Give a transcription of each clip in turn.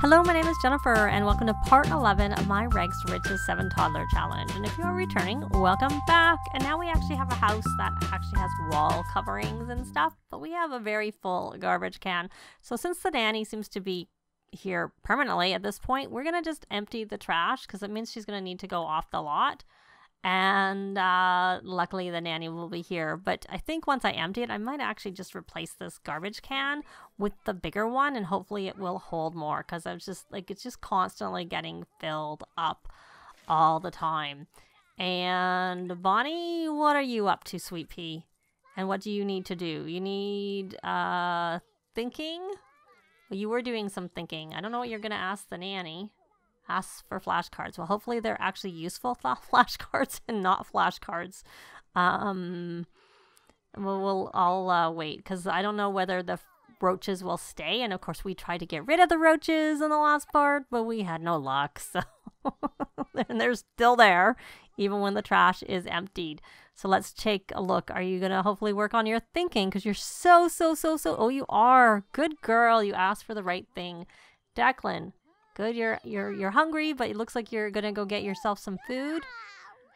Hello, my name is Jennifer, and welcome to part 11 of my Rags to Riches 7 Toddler Challenge. And if you are returning, welcome back. And now we actually have a house that actually has wall coverings and stuff, but we have a very full garbage can. So since the nanny seems to be here permanently at this point, we're going to just empty the trash because it means she's going to need to go off the lot and uh, luckily the nanny will be here. But I think once I empty it, I might actually just replace this garbage can with the bigger one, and hopefully it will hold more because I was just like it's just constantly getting filled up all the time. And Bonnie, what are you up to, Sweet Pea? And what do you need to do? You need uh thinking. Well, you were doing some thinking. I don't know what you're gonna ask the nanny asks for flashcards. Well, hopefully they're actually useful flashcards and not flashcards. Um, we'll, we'll I'll uh, wait because I don't know whether the roaches will stay. And of course, we tried to get rid of the roaches in the last part, but we had no luck. So, and they're still there even when the trash is emptied. So let's take a look. Are you going to hopefully work on your thinking? Because you're so, so, so, so. Oh, you are. Good girl. You asked for the right thing. Declan, Good, you're you're you're hungry, but it looks like you're gonna go get yourself some food.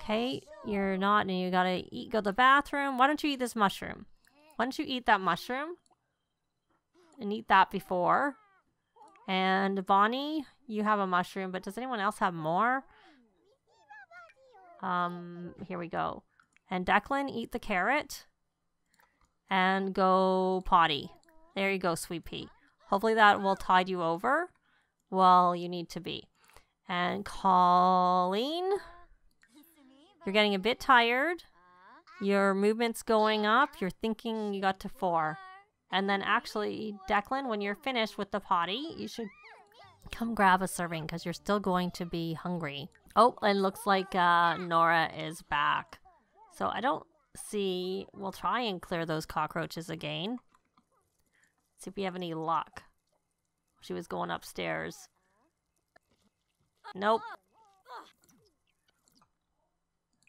Okay, you're not, and you gotta eat. Go to the bathroom. Why don't you eat this mushroom? Why don't you eat that mushroom? And eat that before. And Bonnie, you have a mushroom, but does anyone else have more? Um, here we go. And Declan, eat the carrot. And go potty. There you go, sweet pea. Hopefully that will tide you over well you need to be. And Colleen, you're getting a bit tired. Your movement's going up. You're thinking you got to four. And then actually, Declan, when you're finished with the potty, you should come grab a serving because you're still going to be hungry. Oh, it looks like uh, Norah is back. So I don't see. We'll try and clear those cockroaches again. See if we have any luck. She was going upstairs. Nope.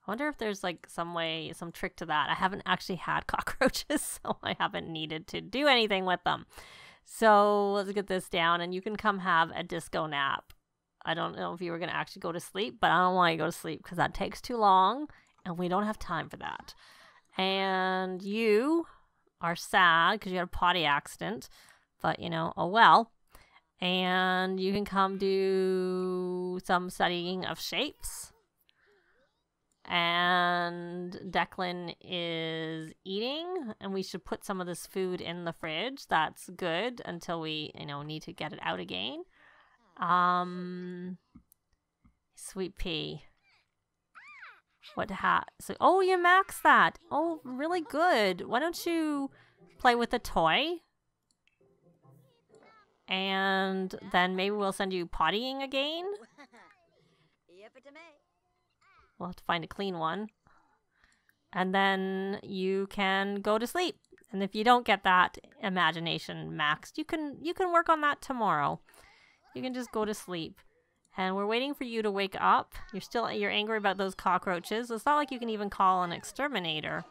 I wonder if there's like some way, some trick to that. I haven't actually had cockroaches, so I haven't needed to do anything with them. So let's get this down, and you can come have a disco nap. I don't know if you were going to actually go to sleep, but I don't want you to go to sleep because that takes too long, and we don't have time for that. And you are sad because you had a potty accident, but you know, oh well and you can come do some studying of shapes. And Declan is eating, and we should put some of this food in the fridge. That's good until we, you know, need to get it out again. Um, sweet pea. What hat? So, oh, you max that. Oh, really good. Why don't you play with a toy? And then maybe we'll send you pottying again. We'll have to find a clean one. And then you can go to sleep. And if you don't get that imagination maxed, you can you can work on that tomorrow. You can just go to sleep. And we're waiting for you to wake up. You're still you're angry about those cockroaches. It's not like you can even call an exterminator.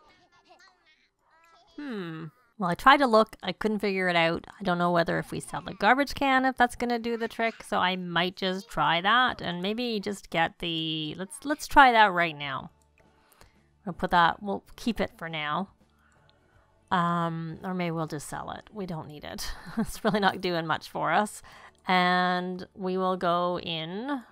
Hmm. Well, I tried to look, I couldn't figure it out. I don't know whether if we sell the garbage can, if that's gonna do the trick. So I might just try that and maybe just get the. Let's let's try that right now. We'll put that. We'll keep it for now. Um, or maybe we'll just sell it. We don't need it. it's really not doing much for us. And we will go in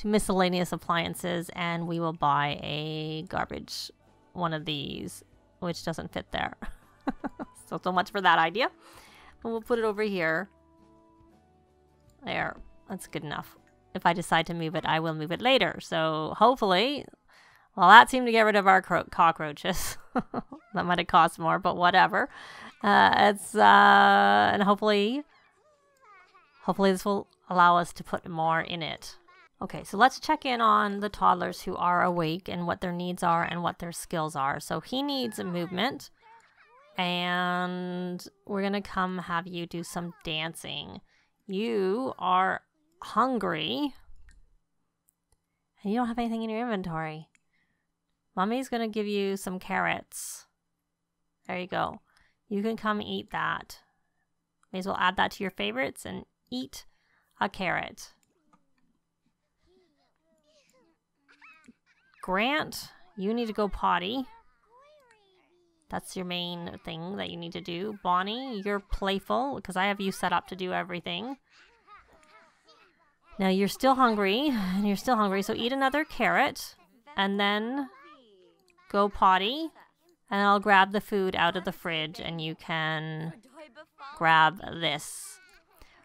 to miscellaneous appliances and we will buy a garbage one of these which doesn't fit there. So so much for that idea. But we'll put it over here. There that's good enough. If I decide to move it I will move it later. So hopefully well that seemed to get rid of our cockroaches. That might have cost more but whatever. Uh, it's uh, and hopefully hopefully this will allow us to put more in it Okay, so let's check in on the toddlers who are awake and what their needs are and what their skills are. So he needs a movement, and we're gonna come have you do some dancing. You are hungry, and you don't have anything in your inventory. Mommy's gonna give you some carrots. There you go. You can come eat that. May as well add that to your favorites and eat a carrot. Grant, you need to go potty. That's your main thing that you need to do. Bonnie, you're playful because I have you set up to do everything. Now you're still hungry, and you're still hungry, so eat another carrot, and then go potty, and I'll grab the food out of the fridge, and you can grab this.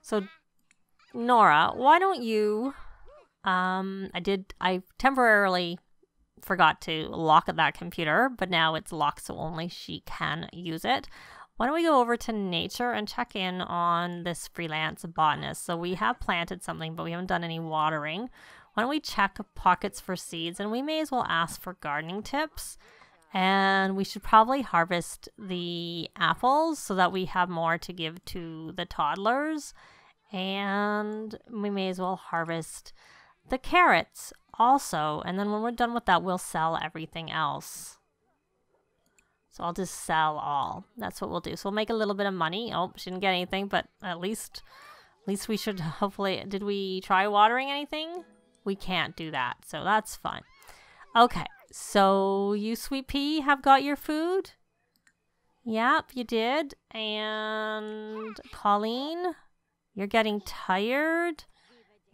So, Norah, why don't you, um, I did, I temporarily forgot to lock that computer, but now it's locked so only she can use it. Why don't we go over to nature and check in on this freelance botanist? So we have planted something, but we haven't done any watering. Why don't we check pockets for seeds and we may as well ask for gardening tips. And we should probably harvest the apples so that we have more to give to the toddlers. And we may as well harvest the carrots also. And then when we're done with that, we'll sell everything else. So I'll just sell all. That's what we'll do. So we'll make a little bit of money. Oh, she didn't get anything, but at least, at least we should hopefully. Did we try watering anything? We can't do that, so that's fine. Okay, so you, Sweet Pea, have got your food. Yep, you did. And Colleen, you're getting tired.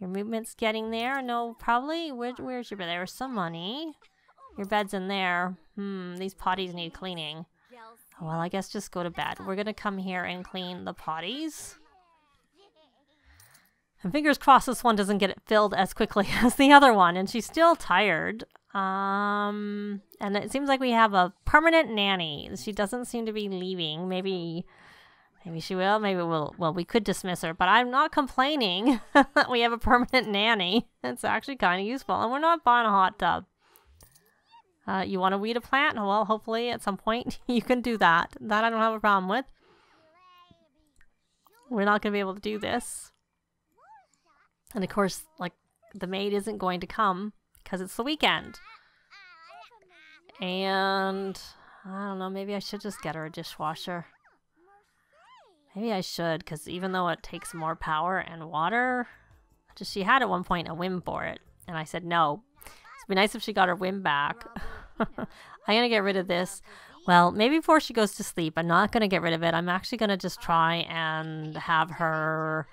Your movement's getting there. No, probably. Where, where's your bed? There's some money. Your bed's in there. Hmm, these potties need cleaning. Well, I guess just go to bed. We're to come here and clean the potties. And fingers crossed this one doesn't get filled as quickly as the other one. And she's still tired. Um, and it seems like we have a permanent nanny. She doesn't seem to be leaving. Maybe Maybe she will. Maybe we'll. Well, we could dismiss her, but I'm not complaining. we have a permanent nanny. It's actually kind of useful, and we're not buying a hot tub. Uh, you want to weed a plant? Well, hopefully at some point you can do that. That I don't have a problem with. We're not going to be able to do this. And of course, like, the maid isn't going to come because it's the weekend. And I don't know, maybe I should just get her a dishwasher. Maybe I should, because even though it takes more power and water, just she had at one point a whim for it. And I said, no. It'd be nice if she got her whim back. I'm to get rid of this. Well, maybe before she goes to sleep, I'm not to get rid of it. I'm actually to just try and have her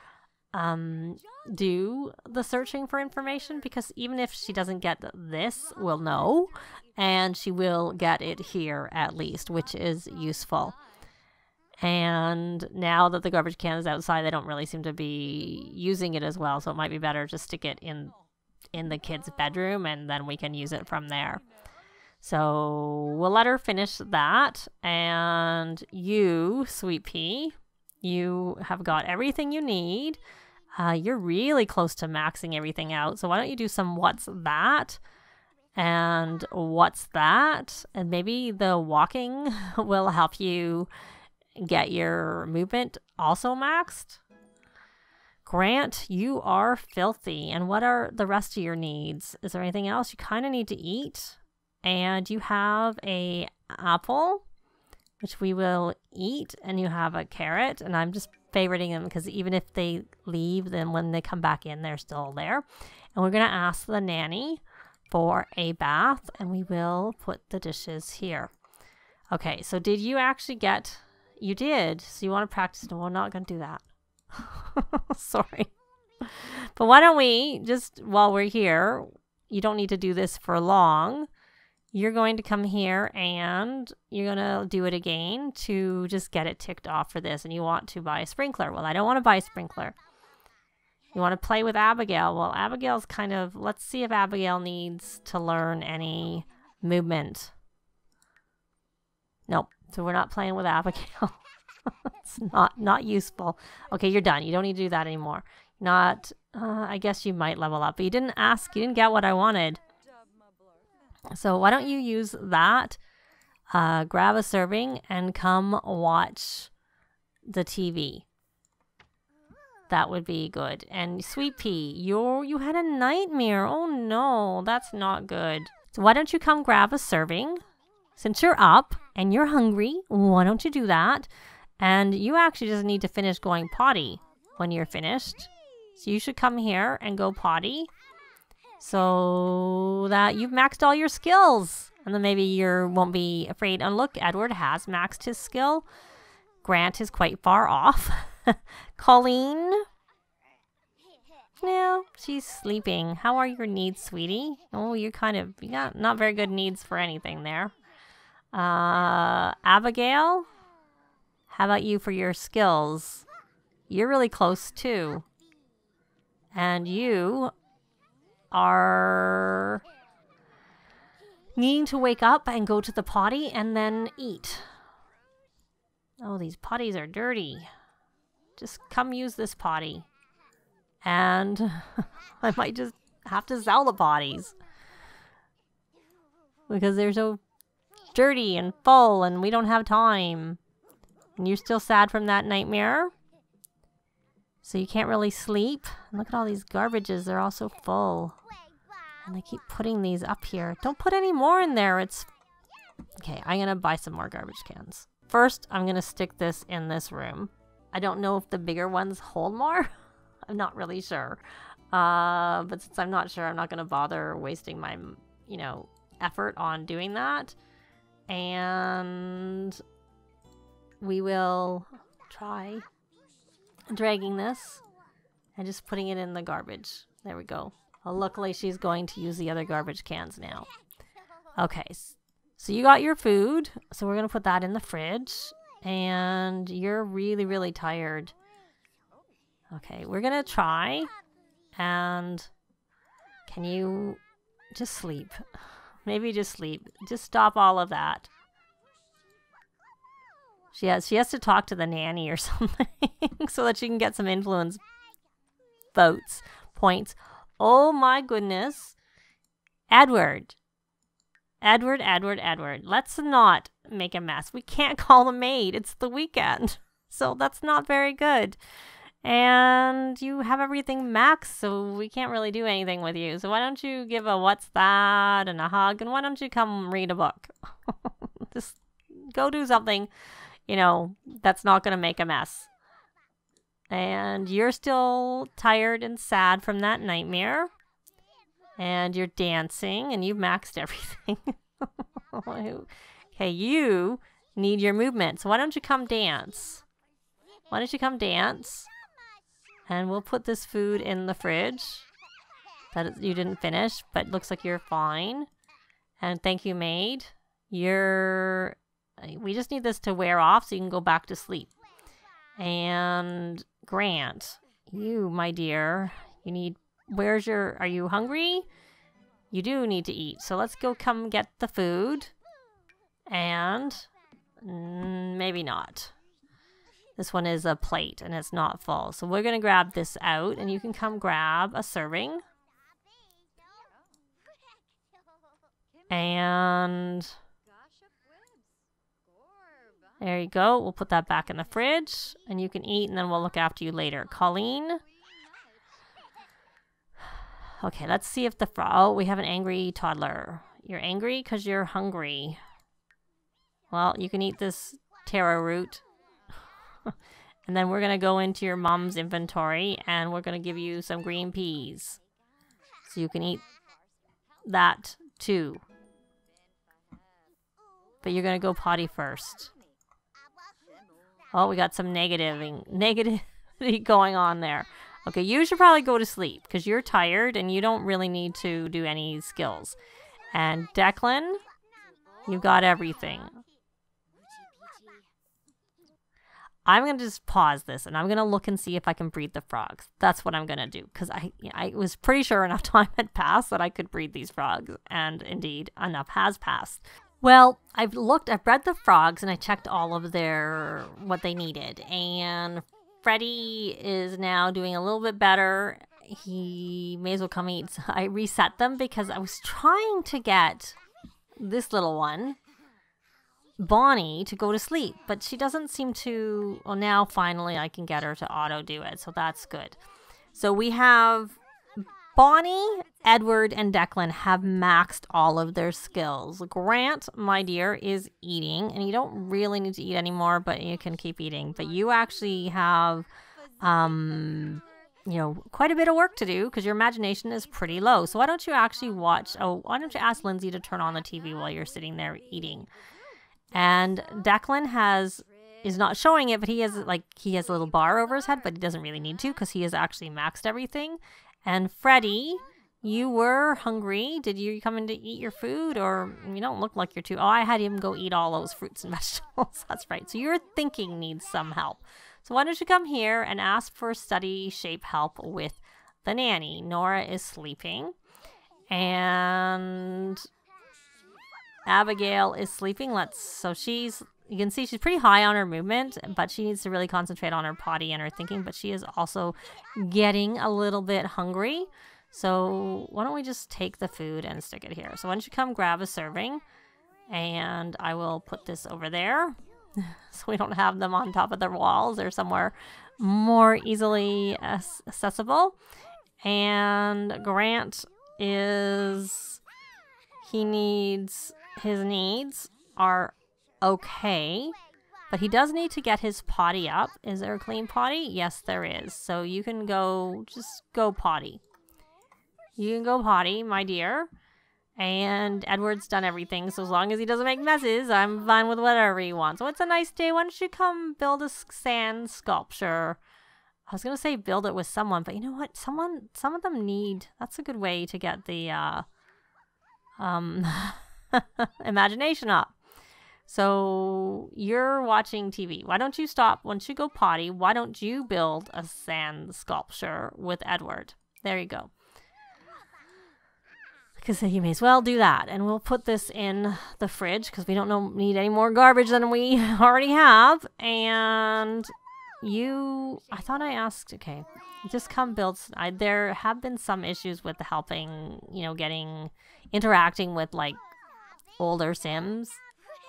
um, do the searching for information because even if she doesn't get this, we'll know. And she will get it here at least, which is useful. And now that the garbage can is outside, they don't really seem to be using it as well. So it might be better to stick it in in the kid's bedroom and then we can use it from there. So we'll let her finish that. And you, Sweet Pea, you have got everything you need. Uh, you're really close to maxing everything out. So why don't you do some what's that? And what's that? And maybe the walking will help you get your movement also maxed. Grant, you are filthy. And what are the rest of your needs? Is there anything else? You kind of need to eat. And you have a apple, which we will eat. And you have a carrot. And I'm just favoriting them because even if they leave, then when they come back in, they're still there. And we're going to ask the nanny for a bath. And we will put the dishes here. Okay, so did you actually get you did. So you want to practice. No, we're not going to do that. Sorry. But why don't we just, while we're here, you don't need to do this for long. You're going to come here and you're going to do it again to just get it ticked off for this. And you want to buy a sprinkler. Well, I don't want to buy a sprinkler. You want to play with Abigail. Well, Abigail's kind of, let's see if Abigail needs to learn any movement. Nope. So we're not playing with Abigail. it's not not useful. Okay, you're done. You don't need to do that anymore. Not. Uh, I guess you might level up, but you didn't ask. You didn't get what I wanted. So why don't you use that? Uh, grab a serving and come watch the TV. That would be good. And Sweet Pea, you you had a nightmare. Oh no, that's not good. So why don't you come grab a serving? Since you're up and you're hungry, why don't you do that? And you actually just need to finish going potty when you're finished. So you should come here and go potty so that you've maxed all your skills. And then maybe you won't be afraid. And look, Edward has maxed his skill. Grant is quite far off. Colleen. Yeah, she's sleeping. How are your needs, sweetie? Oh, you're kind of, you got not very good needs for anything there. Uh, Abigail? How about you for your skills? You're really close too. And you are needing to wake up and go to the potty and then eat. Oh, these potties are dirty. Just come use this potty. And I might just have to sell the potties. Because they're so dirty and full and we don't have time. And you're still sad from that nightmare? So you can't really sleep? Look at all these garbages, they're all so full. And they keep putting these up here. Don't put any more in there, it's... Okay, I'm gonna buy some more garbage cans. First, I'm gonna stick this in this room. I don't know if the bigger ones hold more. I'm not really sure. Uh, but since I'm not sure, I'm not gonna bother wasting my, you know, effort on doing that. And we will try dragging this and just putting it in the garbage. There we go. Well, luckily she's going to use the other garbage cans now. Okay, so you got your food. So we're going to put that in the fridge. And you're really, really tired. Okay, we're going to try. And can you just sleep? Maybe just sleep. Just stop all of that. She has she has to talk to the nanny or something so that she can get some influence votes points. Oh my goodness. Edward. Edward, Edward, Edward. Let's not make a mess. We can't call the maid. It's the weekend. So that's not very good. And you have everything maxed, so we can't really do anything with you. So why don't you give a what's that and a hug and why don't you come read a book? Just go do something you know, that's not going to make a mess. And you're still tired and sad from that nightmare. And you're dancing and you've maxed everything. okay, you need your movement. So why don't you come dance? Why don't you come dance? And we'll put this food in the fridge that you didn't finish, but looks like you're fine. And thank you, maid. You're we just need this to wear off so you can go back to sleep. And Grant, you, my dear, you need. Where's your. Are you hungry? You do need to eat. So let's go come get the food. And. Mm, maybe not. This one is a plate and it's not full. So we're going to grab this out and you can come grab a serving. And there you go. We'll put that back in the fridge and you can eat and then we'll look after you later. Colleen. Okay, let's see if the frog. Oh, we have an angry toddler. You're angry because you're hungry. Well, you can eat this taro root. and then we're going to go into your mom's inventory and we're going to give you some green peas. So you can eat that too. But you're going to go potty first. Oh, we got some negativing, negativity going on there. Okay, you should probably go to sleep because you're tired and you don't really need to do any skills. And Declan, you got everything. I'm going to just pause this and I'm going to look and see if I can breed the frogs. That's what I'm going to do because I, I was pretty sure enough time had passed that I could breed these frogs. And indeed, enough has passed. Well, I've looked, I've bred the frogs and I checked all of their, what they needed. And Freddy is now doing a little bit better. He may as well come eat. So I reset them because I was trying to get this little one, Bonnie, to go to sleep. But she doesn't seem to, well, now finally I can get her to auto do it. So that's good. So we have Bonnie, Edward, and Declan have maxed all of their skills. Grant, my dear, is eating, and you don't really need to eat anymore, but you can keep eating. But you actually have, um, you know, quite a bit of work to do because your imagination is pretty low. So why don't you actually watch? Oh, why don't you ask Lindsay to turn on the TV while you're sitting there eating? And Declan has is not showing it, but he has like he has a little bar over his head, but he doesn't really need to because he has actually maxed everything. And Freddie, you were hungry. Did you come in to eat your food, or you don't look like you're too? Oh, I had him go eat all those fruits and vegetables. That's right. So your thinking needs some help. So why don't you come here and ask for study shape help with the nanny? Norah is sleeping, and Abigail is sleeping. Let's so she's you can see she's pretty high on her movement, but she needs to really concentrate on her potty and her thinking. But she is also getting a little bit hungry. So why don't we just take the food and stick it here? So why don't you come grab a serving and I will put this over there so we don't have them on top of the walls or somewhere more easily accessible. And Grant is, he needs, his needs are okay. But he does need to get his potty up. Is there a clean potty? Yes, there is. So you can go, just go potty. You can go potty, my dear. And Edward's done everything, so as long as he doesn't make messes, I'm fine with whatever he wants. So it's a nice day. Why don't you come build a sand sculpture? I was gonna say build it with someone, but you know what? Someone, some of them need. That's a good way to get the uh, um, imagination up. So you're watching TV. Why don't you stop once you go potty? Why don't you build a sand sculpture with Edward? There you go. Because you may as well do that. And we'll put this in the fridge because we don't know, need any more garbage than we already have. And you, I thought I asked, okay, just come build. I, there have been some issues with the helping, you know, getting, interacting with like older Sims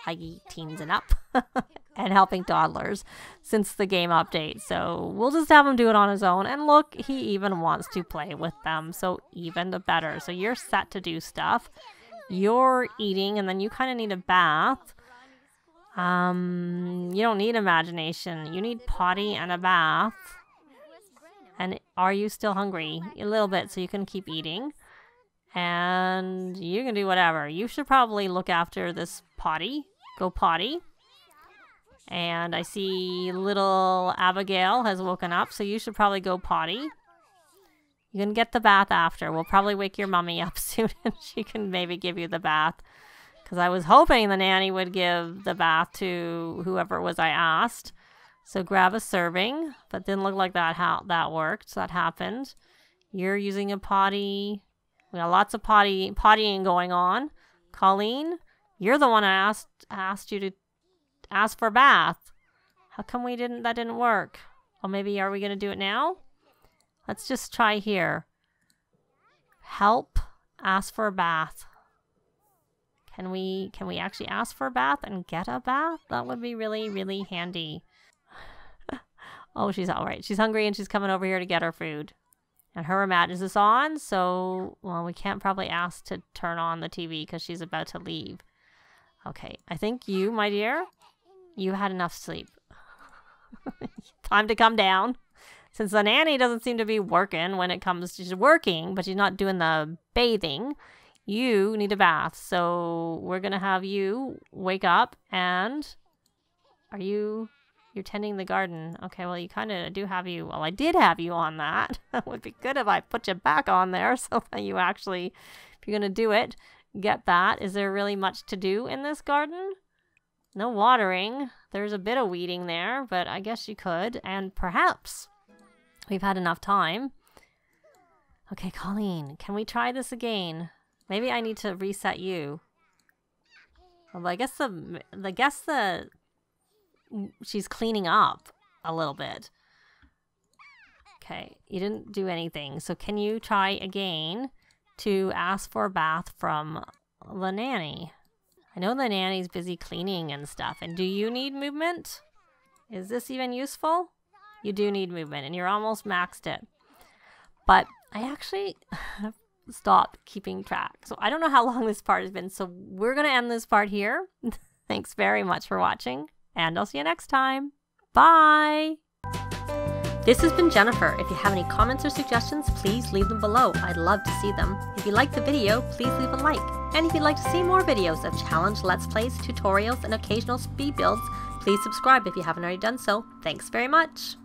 i.e., teens and up, and helping toddlers since the game update. So we'll just have him do it on his own. And look, he even wants to play with them. So even the better. So you're set to do stuff. You're eating, and then you kind of need a bath. Um, you don't need imagination. You need potty and a bath. And are you still hungry? A little bit, so you can keep eating and you can do whatever. You should probably look after this potty. Go potty. And I see little Abigail has woken up, so you should probably go potty. You can get the bath after. We'll probably wake your mummy up soon and she can maybe give you the bath. Because I was hoping the nanny would give the bath to whoever it was I asked. So grab a serving, but didn't look like that how that worked. So that happened. You're using a potty. We got lots of potty pottying going on. Colleen, you're the one I asked asked you to ask for a bath. How come we didn't that didn't work? Well, maybe are we gonna do it now? Let's just try here. Help ask for a bath. Can we can we actually ask for a bath and get a bath? That would be really, really handy. oh, she's all right. She's hungry and she's coming over here to get her food. And her mat is on, so well we can't probably ask to turn on the TV because she's about to leave. Okay, I think you, my dear, you had enough sleep. Time to come down. Since the nanny doesn't seem to be working when it comes to she's working, but she's not doing the bathing, you need a bath. So we're gonna have you wake up and are you you're tending the garden. Okay, well, you kind of do have you. Well, I did have you on that. That would be good if I put you back on there so that you actually, if you're going to do it, get that. Is there really much to do in this garden? No watering. There's a bit of weeding there, but I guess you could. And perhaps we've had enough time. Okay, Colleen, can we try this again? Maybe I need to reset you. Well, I guess the I guess the she's cleaning up a little bit. Okay, you didn't do anything. So can you try again to ask for a bath from the nanny? I know the nanny's busy cleaning and stuff. And do you need movement? Is this even useful? You do need movement, and you're almost maxed it. But I actually stopped keeping track. So I don't know how long this part has been. So we're going to end this part here. Thanks very much for watching, and I'll see you next time. Bye! This has been Jennifer. If you have any comments or suggestions, please leave them below. I'd love to see them. If you liked the video, please leave a like. And if you'd like to see more videos of challenge, let's plays, tutorials, and occasional speed builds, please subscribe if you haven't already done so. Thanks very much!